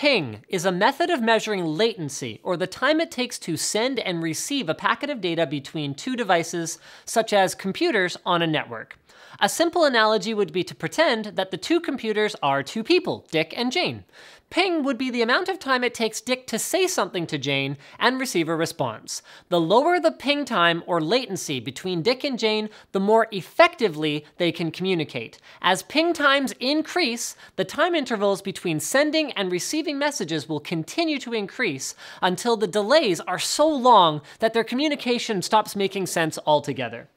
Ping is a method of measuring latency, or the time it takes to send and receive a packet of data between two devices, such as computers on a network. A simple analogy would be to pretend that the two computers are two people, Dick and Jane. Ping would be the amount of time it takes Dick to say something to Jane and receive a response. The lower the ping time or latency between Dick and Jane, the more effectively they can communicate. As ping times increase, the time intervals between sending and receiving messages will continue to increase until the delays are so long that their communication stops making sense altogether.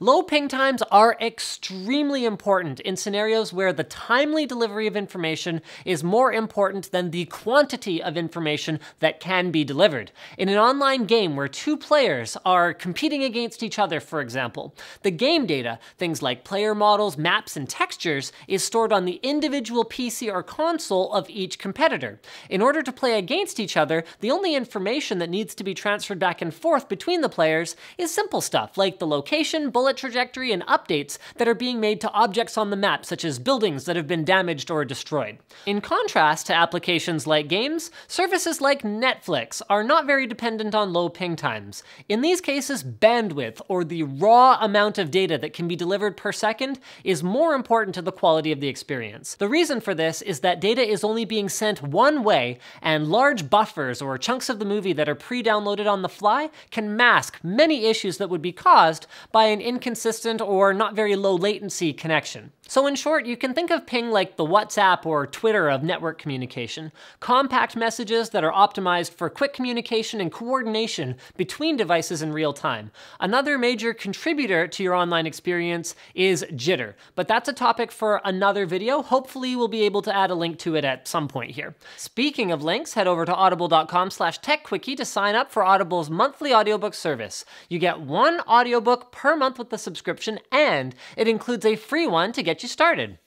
Low ping times are extremely important in scenarios where the timely delivery of information is more important than the quantity of information that can be delivered. In an online game where two players are competing against each other, for example, the game data, things like player models, maps, and textures, is stored on the individual PC or console of each competitor. In order to play against each other, the only information that needs to be transferred back and forth between the players is simple stuff like the location, bullet trajectory, and updates that are being made to objects on the map, such as buildings that have been damaged or destroyed. In contrast to applications like games, services like Netflix are not very dependent on low ping times. In these cases, bandwidth, or the raw amount of data that can be delivered per second, is more important to the quality of the experience. The reason for this is that data is only being sent one way, and large buffers or chunks of the movie that are pre-downloaded on the fly can mask many issues that would be caused by an inconsistent or not very low latency connection. So in short, you can think of ping like the WhatsApp or Twitter of network communication, compact messages that are optimized for quick communication and coordination between devices in real time. Another major contributor to your online experience is jitter, but that's a topic for another video. Hopefully we'll be able to add a link to it at some point here. Speaking of links, head over to audible.com slash techquickie to sign up for Audible's monthly audiobook service. You get one audiobook per month with the subscription, and it includes a free one to get get you started.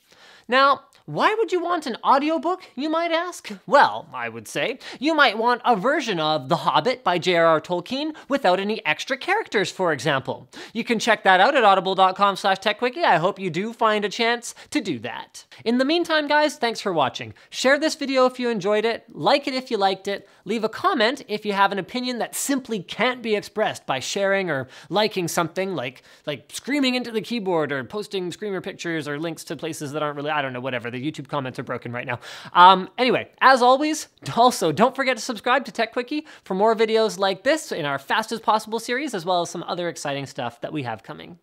Now, why would you want an audiobook, you might ask? Well, I would say you might want a version of The Hobbit by J.R.R. Tolkien without any extra characters, for example. You can check that out at audible.com slash techquickie. I hope you do find a chance to do that. In the meantime, guys, thanks for watching. Share this video if you enjoyed it, like it if you liked it, leave a comment if you have an opinion that simply can't be expressed by sharing or liking something like, like screaming into the keyboard or posting screamer pictures or links to places that aren't really, I don't know, whatever the YouTube comments are broken right now. Um, anyway, as always, also don't forget to subscribe to Techquickie for more videos like this in our fastest possible series, as well as some other exciting stuff that we have coming.